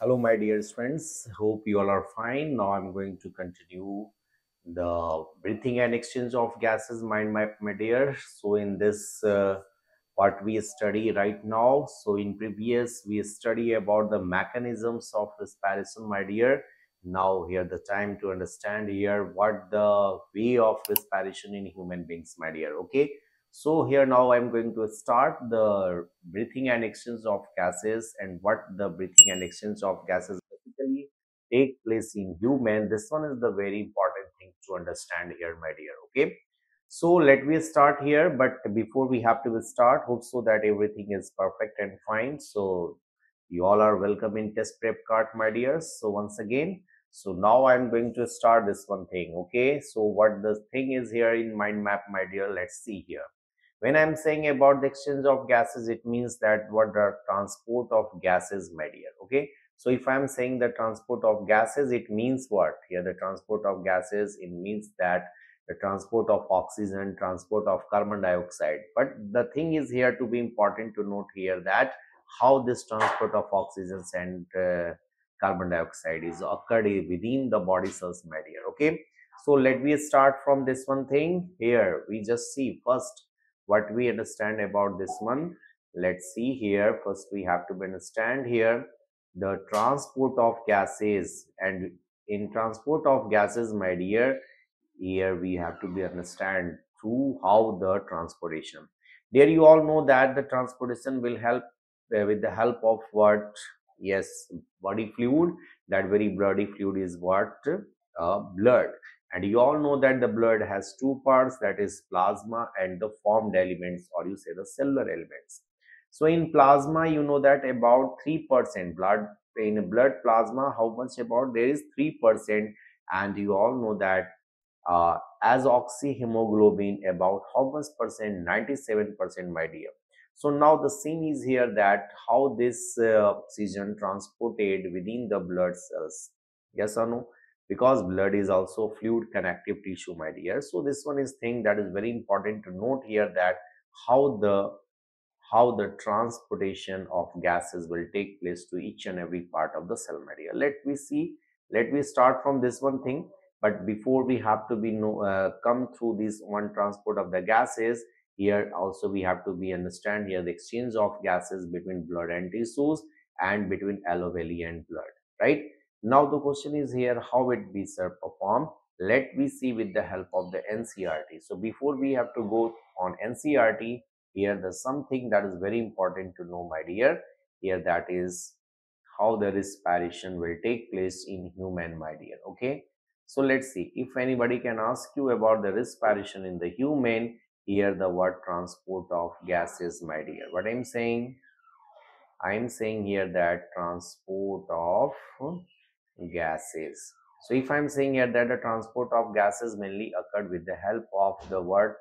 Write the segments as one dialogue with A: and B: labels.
A: Hello, my dear friends. Hope you all are fine. Now I'm going to continue the breathing and exchange of gases mind map, my dear. So in this, uh, what we study right now. So in previous, we study about the mechanisms of respiration, my dear. Now here the time to understand here what the way of respiration in human beings, my dear. Okay. So here now I'm going to start the breathing and exchange of gases and what the breathing and exchange of gases basically take place in human. This one is the very important thing to understand here, my dear. Okay. So let me start here, but before we have to start, hope so that everything is perfect and fine. So you all are welcome in test prep card, my dears. So once again, so now I'm going to start this one thing. Okay. So what the thing is here in mind map, my dear, let's see here when i'm saying about the exchange of gases it means that what the transport of gases media okay? So if i'm saying the transport of gases it means what? Here the transport of gases it means that the transport of oxygen transport of carbon dioxide. But the thing is here to be important to note here that how this transport of oxygen and uh, carbon dioxide is occurred within the body cells media okay? So let me start from this one thing. Here we just see first what we understand about this one. Let's see here. First we have to understand here the transport of gases. And in transport of gases my dear here we have to be understand through how the transportation. There you all know that the transportation will help uh, with the help of what? Yes body fluid. That very bloody fluid is what? Uh, blood and you all know that the blood has two parts that is plasma and the formed elements or you say the cellular elements. So in plasma you know that about 3% blood in blood plasma how much about? There is 3% and you all know that uh, as oxyhemoglobin about how much percent? 97% my dear. So now the scene is here that how this uh, oxygen transported within the blood cells. Yes or no because blood is also fluid connective tissue my dear. So this one is thing that is very important to note here that how the how the transportation of gases will take place to each and every part of the cell my dear. Let me see let me start from this one thing. But before we have to be no, uh, come through this one transport of the gases here also we have to be understand here the exchange of gases between blood and tissues and between alveoli and blood right now the question is here how it be performed. Let me see with the help of the NCERT. So before we have to go on NCERT, here there's something that is very important to know my dear. Here that is how the respiration will take place in human my dear. Okay. So let's see if anybody can ask you about the respiration in the human here the word transport of gases my dear. What I'm saying I'm saying here that transport of gases. So if I'm saying here that the transport of gases mainly occurred with the help of the word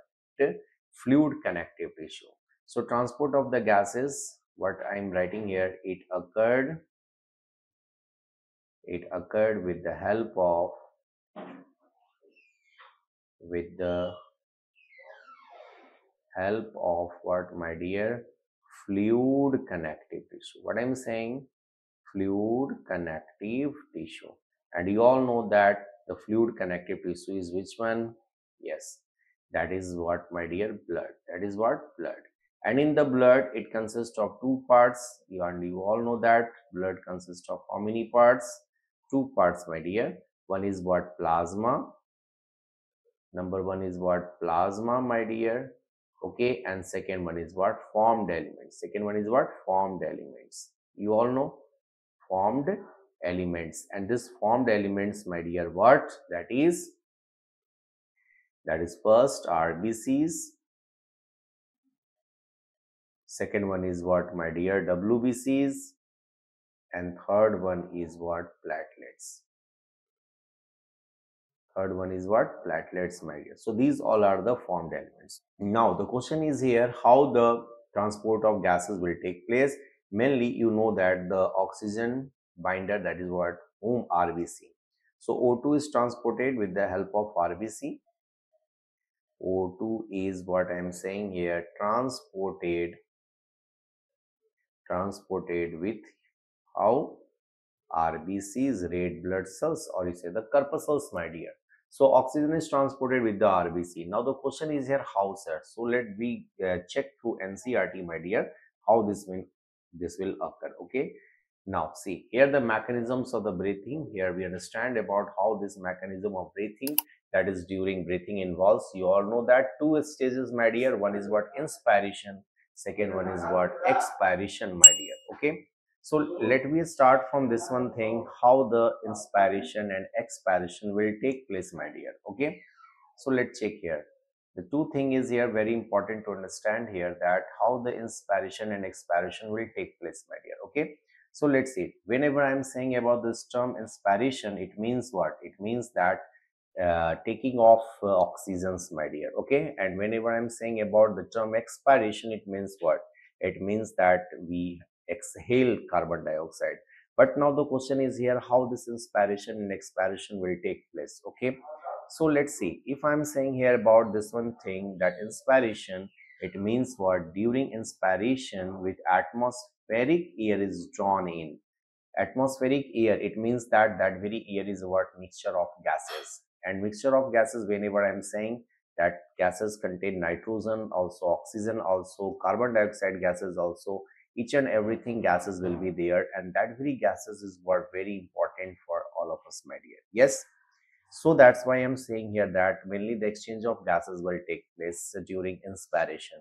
A: fluid connective tissue. So transport of the gases, what I'm writing here, it occurred, it occurred with the help of, with the help of what my dear, fluid connective tissue. What I'm saying, fluid connective tissue. And you all know that the fluid connective tissue is which one? Yes. That is what my dear blood. That is what? Blood. And in the blood it consists of two parts. You and you all know that blood consists of how many parts? Two parts my dear. One is what? Plasma. Number one is what? Plasma my dear. Okay. And second one is what? Formed elements. Second one is what? Formed elements. You all know formed elements. And this formed elements my dear what that is that is first rbcs second one is what my dear wbcs and third one is what platelets. Third one is what platelets my dear. So these all are the formed elements. Now the question is here how the transport of gases will take place mainly you know that the oxygen binder that is what whom RBC. So O2 is transported with the help of RBC. O2 is what I am saying here transported transported with how RBCs, red blood cells, or you say the corpuscles, my dear. So oxygen is transported with the RBC. Now the question is here how sir? So let we uh, check through NCERT, my dear, how this will this will occur. Okay. Now see here the mechanisms of the breathing. Here we understand about how this mechanism of breathing that is during breathing involves. You all know that two stages, my dear. One is what inspiration. Second one is what expiration, my dear. Okay. So let me start from this one thing, how the inspiration and expiration will take place, my dear. Okay. So let's check here. The two thing is here very important to understand here that how the inspiration and expiration will take place, my dear. Okay. So let's see. Whenever I'm saying about this term inspiration, it means what? It means that uh, taking off uh, oxygens, my dear. Okay. And whenever I'm saying about the term expiration, it means what? It means that we exhale carbon dioxide but now the question is here how this inspiration and expiration will take place okay so let's see. If i'm saying here about this one thing that inspiration it means what? During inspiration with atmospheric air is drawn in. Atmospheric air it means that that very air is what? Mixture of gases. And mixture of gases whenever i'm saying that gases contain nitrogen also oxygen also carbon dioxide gases also each and everything gases will be there. And that very gases is what? Very important for all of us my dear. Yes so that's why i'm saying here that mainly the exchange of gases will take place during inspiration.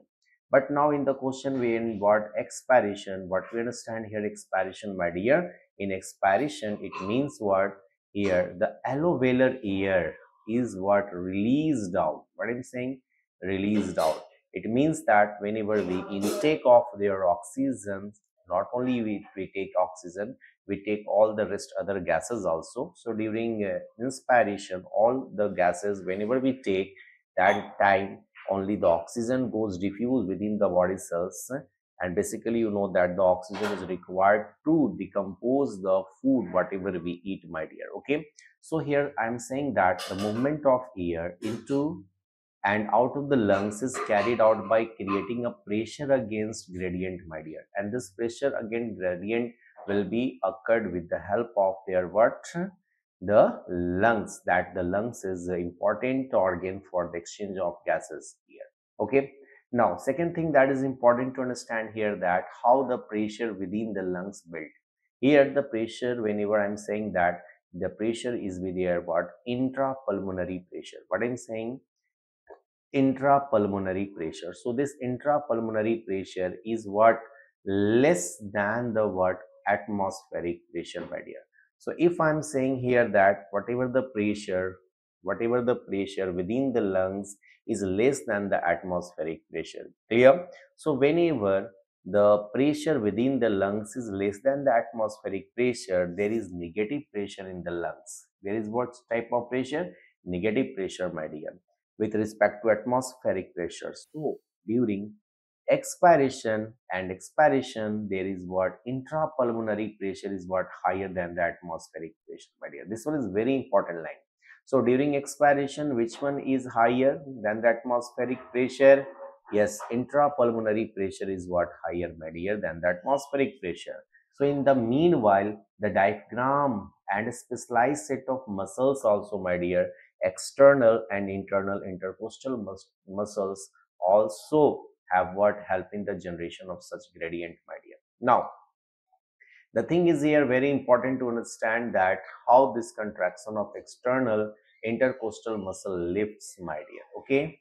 A: But now in the question we in what expiration what we understand here expiration my dear in expiration it means what? Here the alveolar air is what released out. What i'm saying? Released out. It means that whenever we intake of their oxygen, not only we, we take oxygen, we take all the rest other gases also. So during uh, inspiration, all the gases, whenever we take that time, only the oxygen goes diffused within the body cells. And basically you know that the oxygen is required to decompose the food whatever we eat my dear. Okay? So here i'm saying that the movement of air into and out of the lungs is carried out by creating a pressure against gradient my dear. And this pressure against gradient will be occurred with the help of their what? The lungs that the lungs is an important organ for the exchange of gases here. Okay? Now second thing that is important to understand here that how the pressure within the lungs built here the pressure whenever i'm saying that the pressure is with their what? Intrapulmonary pressure. What i'm saying intrapulmonary pressure. So this intrapulmonary pressure is what less than the what atmospheric pressure my dear. So if I'm saying here that whatever the pressure, whatever the pressure within the lungs is less than the atmospheric pressure. Clear? So whenever the pressure within the lungs is less than the atmospheric pressure, there is negative pressure in the lungs. There is what type of pressure? Negative pressure, my dear with respect to atmospheric pressure. So during expiration and expiration, there is what intrapulmonary pressure is what higher than the atmospheric pressure, my dear. This one is very important line. So during expiration, which one is higher than the atmospheric pressure? Yes, intrapulmonary pressure is what higher, my dear, than the atmospheric pressure. So in the meanwhile, the diaphragm and a specialized set of muscles also, my dear, external and internal intercostal mus muscles also have what help in the generation of such gradient my dear. Now the thing is here very important to understand that how this contraction of external intercostal muscle lifts my dear okay?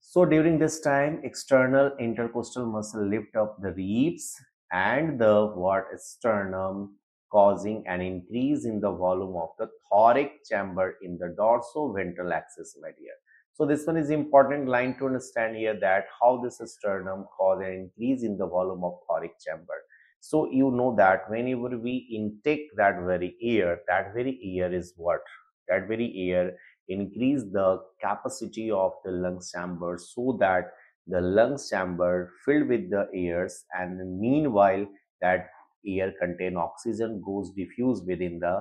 A: So during this time external intercostal muscle lift up the ribs and the what sternum causing an increase in the volume of the thoracic chamber in the dorsoventral axis, my dear. So this one is important line to understand here that how this sternum cause an increase in the volume of thoracic chamber. So you know that whenever we intake that very air, that very air is what? That very air increase the capacity of the lung chamber so that the lung chamber filled with the airs and meanwhile that air contain oxygen goes diffuse within the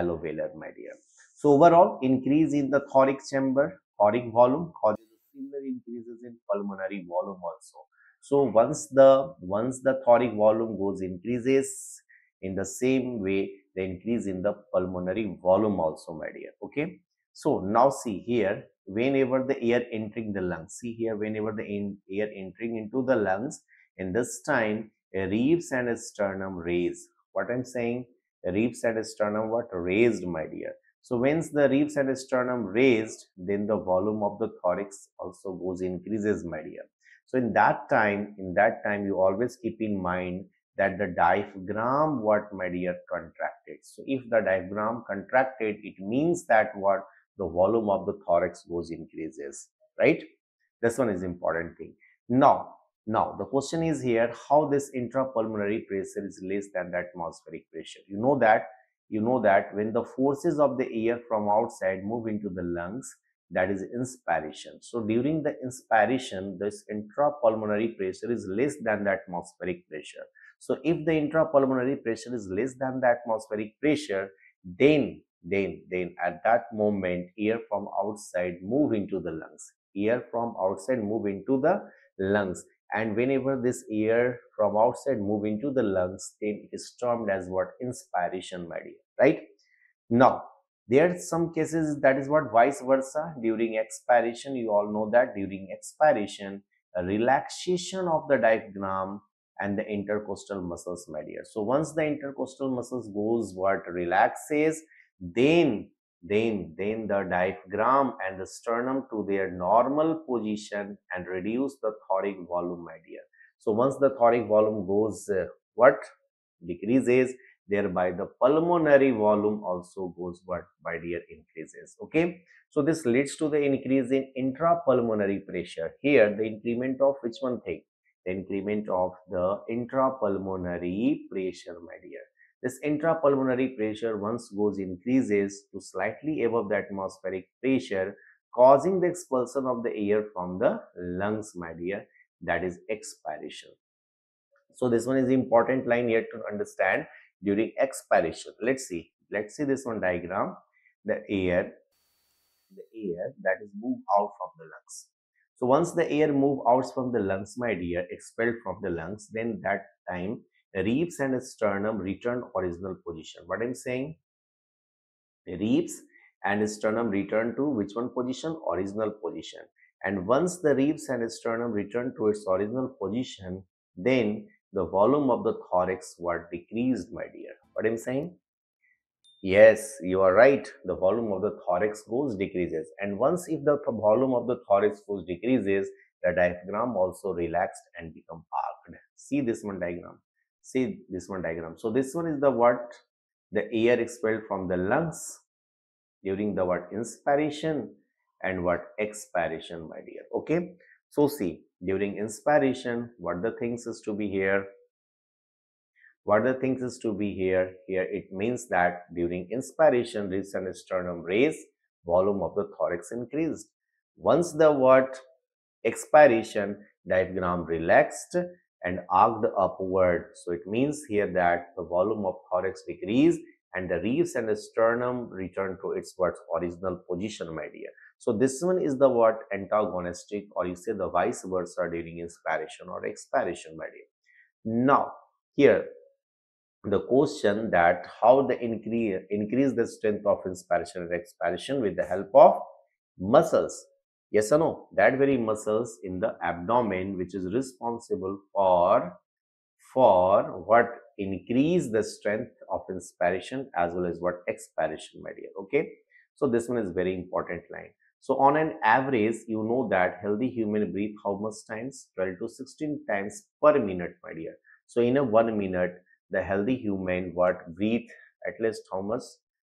A: alveolar my dear so overall increase in the thoracic chamber thoracic volume causes similar increases in pulmonary volume also. So once the once the thoracic volume goes increases in the same way the increase in the pulmonary volume also my dear. Okay? So now see here whenever the air entering the lungs see here whenever the air entering into the lungs in this time ribs and sternum raise what i'm saying ribs and sternum what? Raised my dear. So once the ribs and sternum raised then the volume of the thorax also goes increases my dear. So in that time in that time you always keep in mind that the diaphragm what my dear contracted. So if the diaphragm contracted it means that what? The volume of the thorax goes increases right? This one is important thing. Now now the question is here how this intrapulmonary pressure is less than the atmospheric pressure? You know that you know that when the forces of the air from outside move into the lungs that is inspiration. So during the inspiration this intrapulmonary pressure is less than the atmospheric pressure. So if the intrapulmonary pressure is less than the atmospheric pressure then then then at that moment air from outside move into the lungs. Air from outside move into the lungs and whenever this air from outside move into the lungs then it is termed as what? Inspiration my dear. Right? Now there are some cases that is what? Vice versa. During expiration you all know that during expiration relaxation of the diaphragm and the intercostal muscles my dear. So once the intercostal muscles goes what? Relaxes then then then the diaphragm and the sternum to their normal position and reduce the thoracic volume my dear. So once the thoracic volume goes uh, what? Decreases thereby the pulmonary volume also goes what my dear increases okay? So this leads to the increase in intrapulmonary pressure. Here the increment of which one thing? The increment of the intrapulmonary pressure my dear this intrapulmonary pressure once goes increases to slightly above the atmospheric pressure, causing the expulsion of the air from the lungs, my dear. That is expiration. So this one is important line here to understand during expiration. Let's see. Let's see this one diagram. The air, the air that is moved out from the lungs. So once the air move out from the lungs, my dear, expelled from the lungs, then that time ribs and sternum return original position. What I'm saying? Ribs and sternum return to which one position? Original position. And once the ribs and sternum return to its original position, then the volume of the thorax were decreased, my dear. What I'm saying? Yes, you are right. The volume of the thorax goes decreases. And once if the volume of the thorax goes decreases, the diaphragm also relaxed and become arched. See this one diagram see this one diagram. So this one is the what? The air expelled from the lungs during the what? Inspiration and what? Expiration my dear. Okay? So see during inspiration what the things is to be here? What the things is to be here? Here it means that during inspiration ribs and sternum raise volume of the thorax increased. Once the what? Expiration diaphragm relaxed and arced upward. So it means here that the volume of thorax decrease and the ribs and the sternum return to its what original position, my dear. So this one is the what antagonistic or you say the vice versa during inspiration or expiration, my dear. Now here the question that how the increase increase the strength of inspiration and expiration with the help of muscles Yes or no? That very muscles in the abdomen which is responsible for for what increase the strength of inspiration as well as what expiration my dear okay? So this one is very important line. So on an average you know that healthy human breathe how much times? 12 to 16 times per minute my dear. So in a one minute the healthy human what breathe at least how much?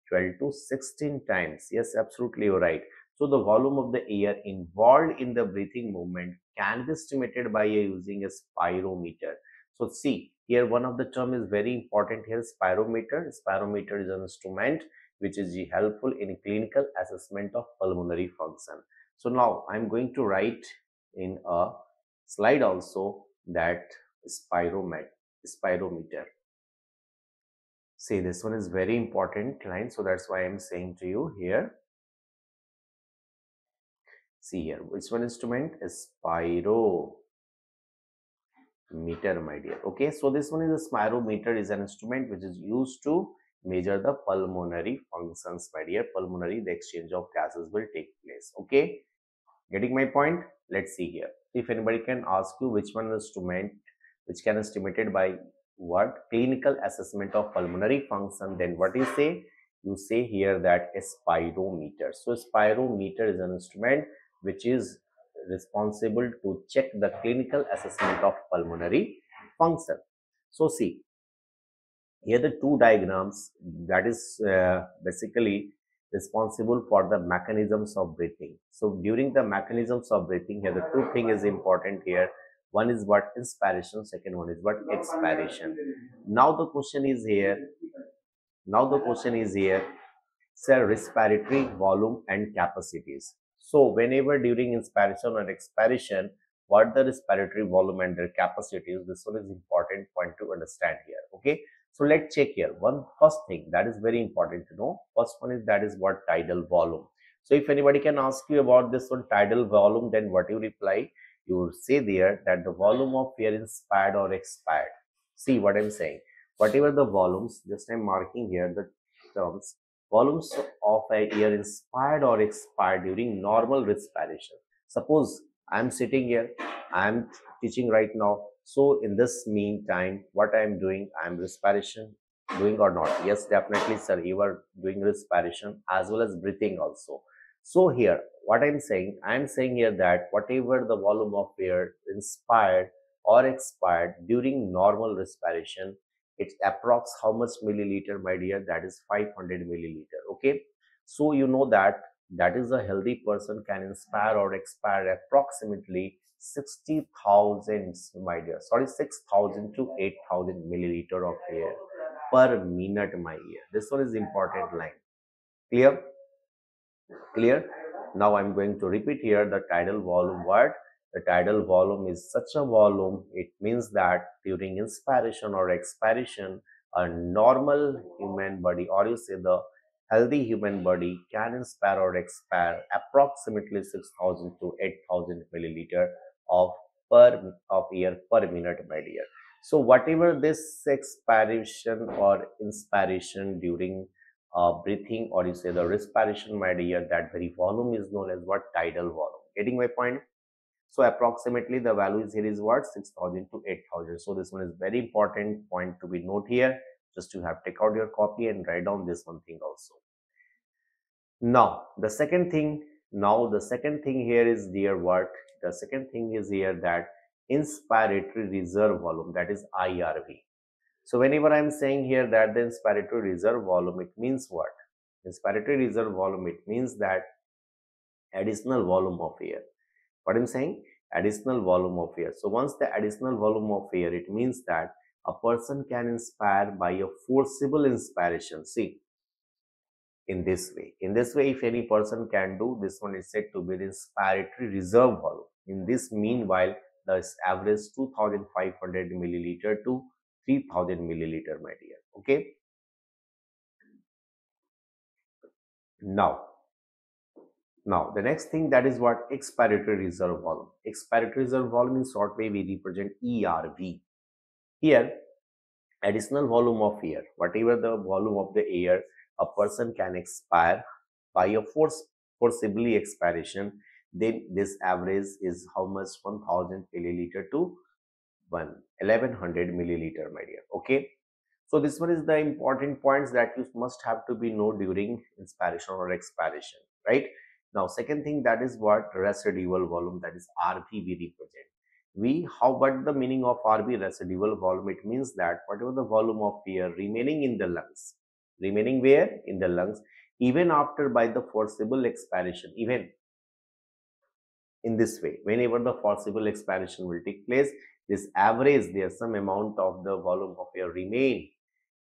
A: 12 to 16 times. Yes absolutely you're right so the volume of the air involved in the breathing movement can be estimated by using a spirometer. So see, here one of the term is very important here, spirometer. Spirometer is an instrument which is helpful in clinical assessment of pulmonary function. So now I'm going to write in a slide also that spirometer. spirometer. See, this one is very important line. So that's why I'm saying to you here See here, which one instrument? Is Spiro meter my dear. Okay so this one is a spirometer is an instrument which is used to measure the pulmonary functions my dear. Pulmonary the exchange of gases will take place okay? Getting my point? Let's see here. If anybody can ask you which one instrument which can estimated by what? Clinical assessment of pulmonary function then what you say? You say here that a spirometer. So a spirometer is an instrument which is responsible to check the clinical assessment of pulmonary function. So see here the two diagrams that is uh, basically responsible for the mechanisms of breathing. So during the mechanisms of breathing here the two thing is important here. One is what? Inspiration. Second one is what? Expiration. Now the question is here. Now the question is here. Sir respiratory volume and capacities so whenever during inspiration or expiration what the respiratory volume and their capacities this one is important point to understand here okay? So let's check here. One first thing that is very important to know. First one is that is what tidal volume. So if anybody can ask you about this one tidal volume then what you reply you will say there that the volume of air inspired or expired. See what i'm saying. Whatever the volumes just i'm marking here the terms volumes of air inspired or expired during normal respiration suppose i'm sitting here i'm teaching right now. So in this meantime what i'm doing i'm respiration doing or not? Yes definitely sir you are doing respiration as well as breathing also. So here what i'm saying i'm saying here that whatever the volume of air inspired or expired during normal respiration it approx how much milliliter my dear that is 500 milliliter okay? So you know that that is a healthy person can inspire or expire approximately 60,000 my dear sorry 6,000 to 8,000 milliliter of air per minute my ear. This one is important line. Clear? Clear? Now i'm going to repeat here the tidal volume word the tidal volume is such a volume it means that during inspiration or expiration a normal human body or you say the healthy human body can inspire or expire approximately 6000 to 8000 milliliter of per of air per minute my year. so whatever this expiration or inspiration during uh, breathing or you say the respiration my dear that very volume is known as what? Tidal volume. Getting my point so approximately the value is here is what 6000 to 8000. So this one is very important point to be note here. Just to have take out your copy and write down this one thing also. Now the second thing, now the second thing here is dear what? The second thing is here that inspiratory reserve volume that is IRV. So whenever I am saying here that the inspiratory reserve volume, it means what? Inspiratory reserve volume, it means that additional volume of air what i'm saying? Additional volume of air. So once the additional volume of air it means that a person can inspire by a forcible inspiration. See in this way. In this way if any person can do this one is said to be the inspiratory reserve volume. In this meanwhile the average 2500 milliliter to 3000 milliliter my dear. Okay? Now now, the next thing that is what expiratory reserve volume. Expiratory reserve volume in short way we represent ERV. Here, additional volume of air, whatever the volume of the air a person can expire by a force forcibly expiration, then this average is how much? 1000 milliliter to 1 1100 milliliter my dear. Okay? So this one is the important points that you must have to be know during inspiration or expiration right now, second thing that is what residual volume that is RV we represent. We, how what the meaning of RV residual volume? It means that whatever the volume of air remaining in the lungs, remaining where? In the lungs, even after by the forcible expiration, even in this way, whenever the forcible expiration will take place, this average, there's some amount of the volume of air remain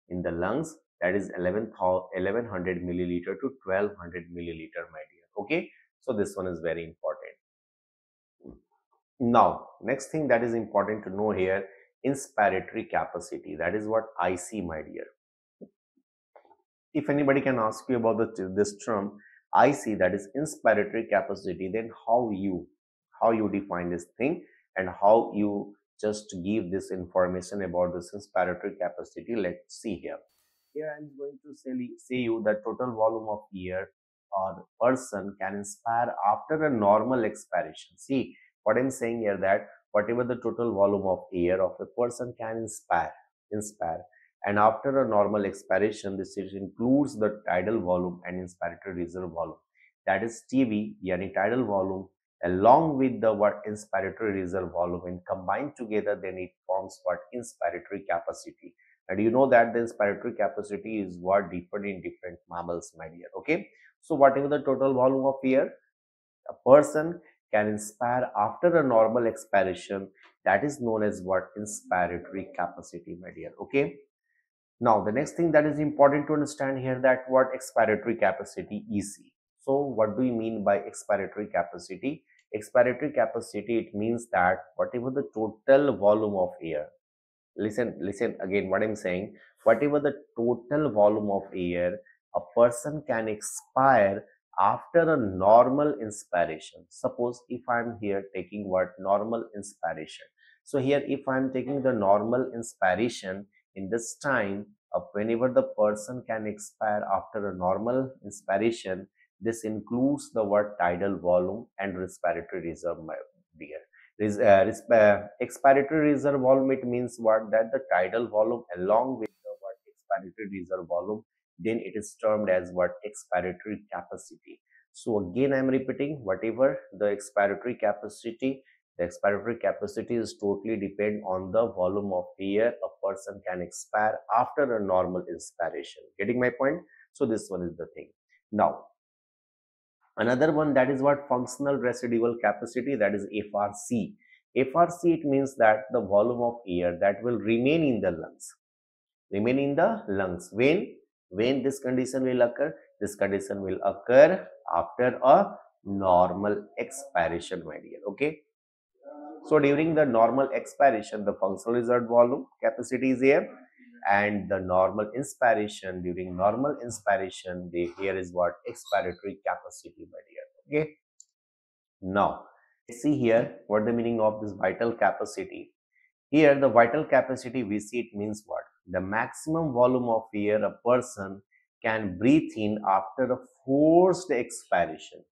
A: in the lungs that is 11, 1100 milliliter to 1200 milliliter, my dear okay so this one is very important now next thing that is important to know here inspiratory capacity that is what IC my dear if anybody can ask you about the, this term IC that is inspiratory capacity then how you how you define this thing and how you just give this information about this inspiratory capacity. Let's see here. Here I'm going to say, say you the total volume of air or person can inspire after a normal expiration. See what I'm saying here that whatever the total volume of air of a person can inspire, inspire. And after a normal expiration this includes the tidal volume and inspiratory reserve volume. That is TV yani tidal volume along with the what inspiratory reserve volume and combined together then it forms what? Inspiratory capacity. And you know that the inspiratory capacity is what different in different mammals my dear okay so whatever the total volume of air a person can inspire after a normal expiration that is known as what? Inspiratory capacity my dear okay? Now the next thing that is important to understand here that what? Expiratory capacity is so what do you mean by expiratory capacity? Expiratory capacity it means that whatever the total volume of air listen listen again what i'm saying. Whatever the total volume of air a person can expire after a normal inspiration suppose if i'm here taking what normal inspiration so here if i'm taking the normal inspiration in this time of whenever the person can expire after a normal inspiration this includes the word tidal volume and respiratory reserve, dear. Res, uh, uh, expiratory reserve volume, it means what? That the tidal volume along with the word expiratory reserve volume, then it is termed as what? Expiratory capacity. So again, I am repeating, whatever the expiratory capacity, the expiratory capacity is totally depend on the volume of air a person can expire after a normal inspiration. Getting my point? So this one is the thing. Now, Another one that is what functional residual capacity that is FRC. FRC it means that the volume of air that will remain in the lungs. Remain in the lungs. When? When this condition will occur? This condition will occur after a normal expiration my dear. Okay. So during the normal expiration the functional reserve volume capacity is here and the normal inspiration during normal inspiration the here is what expiratory capacity my dear okay now see here what the meaning of this vital capacity here the vital capacity VC it means what the maximum volume of air a person can breathe in after a forced expiration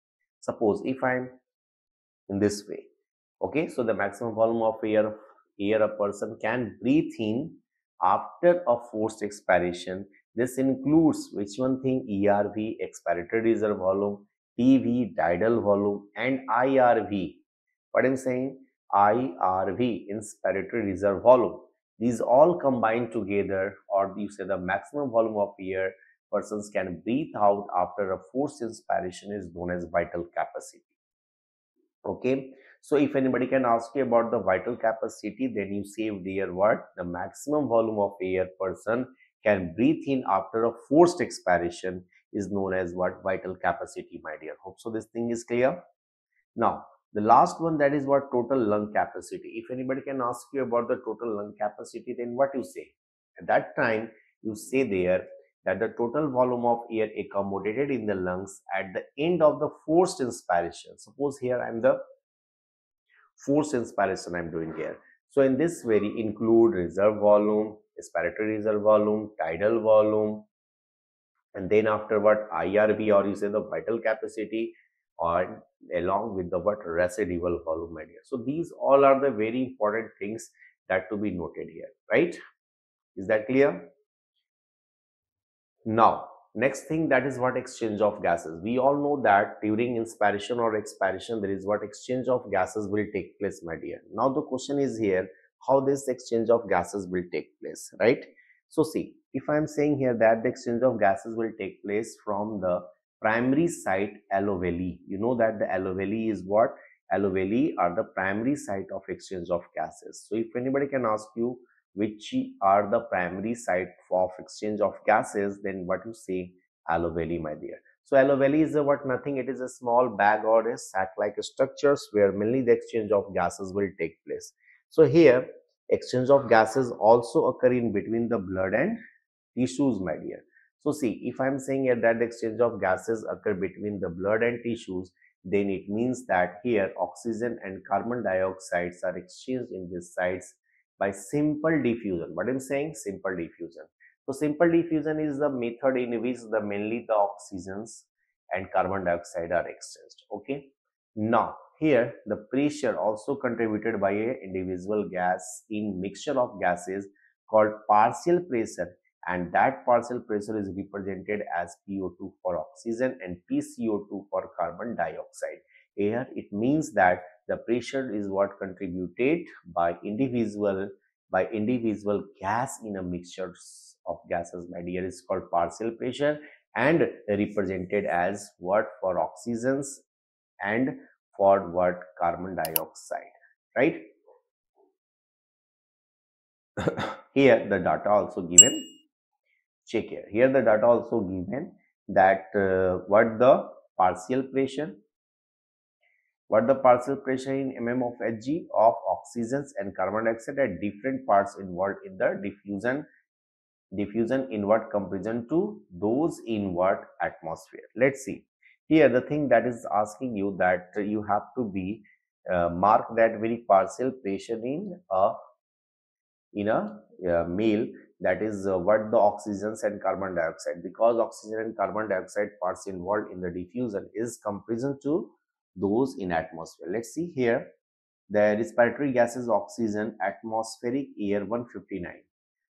A: suppose if i'm in this way okay so the maximum volume of air air a person can breathe in after a forced expiration. This includes which one thing ERV, expiratory reserve volume, TV, tidal volume and IRV. What I'm saying? IRV, inspiratory reserve volume. These all combined together or you say the maximum volume of air persons can breathe out after a forced inspiration is known as vital capacity. Okay. So if anybody can ask you about the vital capacity, then you save their word. The maximum volume of air person can breathe in after a forced expiration is known as what vital capacity, my dear. Hope so this thing is clear. Now, the last one that is what total lung capacity. If anybody can ask you about the total lung capacity, then what you say? At that time, you say there that the total volume of air accommodated in the lungs at the end of the forced inspiration. Suppose here I am the force inspiration I'm doing here. So in this very include reserve volume, expiratory reserve volume, tidal volume, and then after what IRV or you say the vital capacity or along with the what residual volume idea. So these all are the very important things that to be noted here, right? Is that clear? Now, Next thing that is what exchange of gases. We all know that during inspiration or expiration there is what exchange of gases will take place my dear. Now the question is here how this exchange of gases will take place right. So see if I am saying here that the exchange of gases will take place from the primary site alveoli. You know that the alveoli is what? Alveoli are the primary site of exchange of gases. So if anybody can ask you which are the primary site of exchange of gases then what you say alveoli my dear so alveoli is a what nothing it is a small bag or a sac like structures where mainly the exchange of gases will take place so here exchange of gases also occur in between the blood and tissues my dear so see if i'm saying here that the exchange of gases occur between the blood and tissues then it means that here oxygen and carbon dioxides are exchanged in these sites by simple diffusion. What I'm saying? Simple diffusion. So simple diffusion is the method in which the mainly the oxygens and carbon dioxide are exchanged. Okay. Now here the pressure also contributed by a individual gas in mixture of gases called partial pressure and that partial pressure is represented as PO2 for oxygen and PCO2 for carbon dioxide. Here it means that the pressure is what contributed by individual by individual gas in a mixture of gases. My dear is called partial pressure and represented as what for oxygens and for what carbon dioxide right? Here the data also given check here. Here the data also given that uh, what the partial pressure what the partial pressure in mm of Hg of oxygens and carbon dioxide at different parts involved in the diffusion diffusion in what comparison to those in what atmosphere. Let's see. Here the thing that is asking you that you have to be uh, mark that very partial pressure in a in a uh, meal that is uh, what the oxygens and carbon dioxide because oxygen and carbon dioxide parts involved in the diffusion is comparison to those in atmosphere. Let's see here. The respiratory gases oxygen, atmospheric air 159.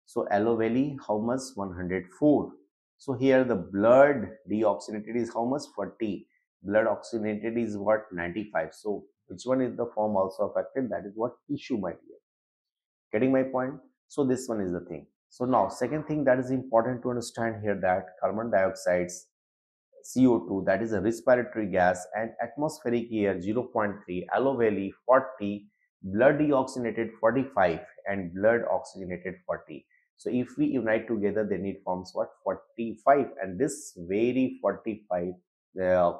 A: So alveoli how much 104. So here the blood deoxygenated is how much 40. Blood oxygenated is what 95. So which one is the form also affected? That is what tissue might be. Getting my point? So this one is the thing. So now second thing that is important to understand here that carbon dioxides CO2 that is a respiratory gas and atmospheric air 0.3, alveoli 40, blood deoxygenated 45 and blood oxygenated 40. So if we unite together then it forms what 45 and this very 45 uh,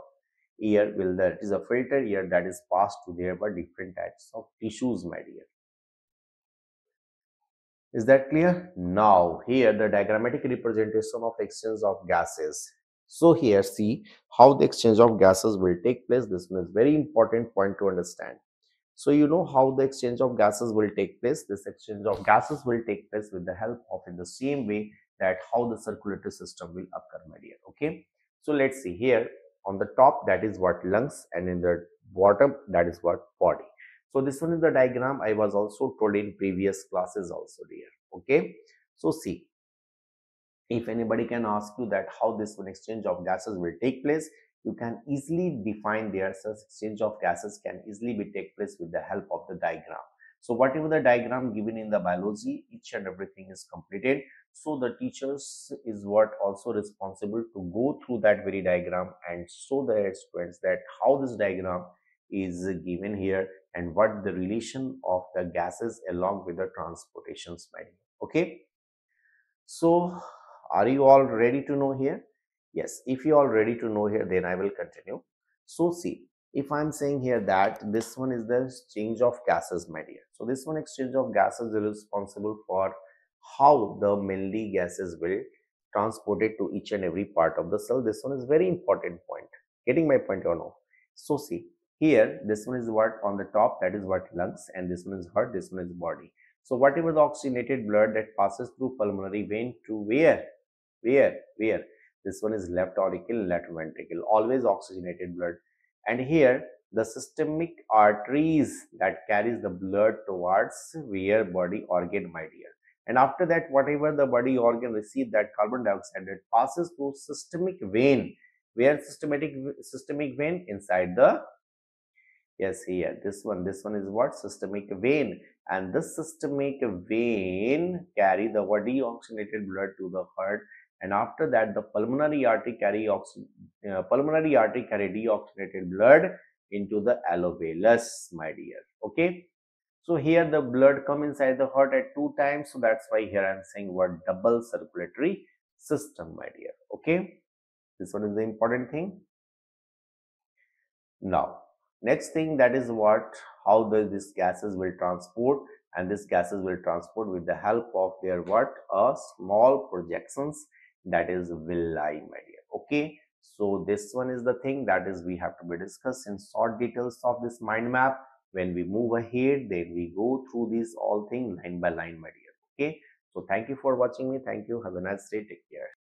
A: air will that is a filter air that is passed to there by different types of tissues my dear. Is that clear? Now here the diagrammatic representation of exchange of gases so here see how the exchange of gases will take place. This is very important point to understand. So you know how the exchange of gases will take place. This exchange of gases will take place with the help of in the same way that how the circulatory system will occur my dear. Okay. So let's see here on the top that is what lungs and in the bottom that is what body. So this one is the diagram I was also told in previous classes also dear. Okay. So see if anybody can ask you that how this one exchange of gases will take place you can easily define such exchange of gases can easily be take place with the help of the diagram so whatever the diagram given in the biology each and everything is completed so the teachers is what also responsible to go through that very diagram and show the students that how this diagram is given here and what the relation of the gases along with the transportations okay so are you all ready to know here? Yes, if you are ready to know here, then I will continue. So see, if I'm saying here that this one is the exchange of gases, my dear. So this one exchange of gases is responsible for how the mainly gases will transported to each and every part of the cell. This one is very important point. Getting my point or no? So see, here this one is what on the top that is what lungs and this one is heart, this one is body. So whatever the oxygenated blood that passes through pulmonary vein to where? Where? Where? This one is left auricle left ventricle always oxygenated blood. And here the systemic arteries that carries the blood towards where body organ my dear. And after that whatever the body organ receive that carbon dioxide that passes through systemic vein where systematic systemic vein? Inside the yes here. This one this one is what? Systemic vein. And this systemic vein carry the body oxygenated blood to the heart. And after that the pulmonary artery carry uh, pulmonary artery carry deoxygenated blood into the alveolus my dear. Okay? So here the blood come inside the heart at two times. So that's why here i'm saying what? Double circulatory system my dear. Okay? This one is the important thing. Now next thing that is what how the these gases will transport and these gases will transport with the help of their what? A small projections that is villi my dear. Okay? So this one is the thing that is we have to be discussed in short details of this mind map. When we move ahead then we go through these all things line by line my dear. Okay? So thank you for watching me. Thank you. Have a nice day. Take care